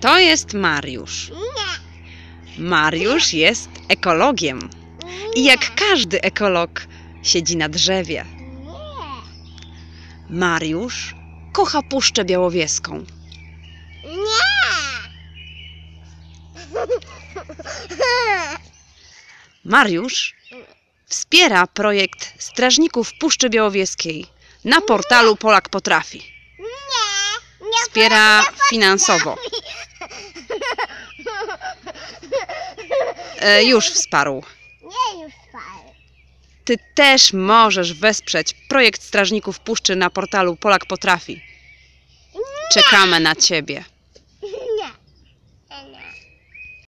To jest Mariusz. Mariusz jest ekologiem. I jak każdy ekolog siedzi na drzewie. Mariusz kocha Puszczę Białowieską. Mariusz wspiera projekt Strażników Puszczy Białowieskiej na portalu Polak Potrafi. Wspiera finansowo. E, już wsparł. Nie już wsparł. Ty też możesz wesprzeć projekt Strażników Puszczy na portalu Polak Potrafi. Czekamy na Ciebie. Nie. Nie.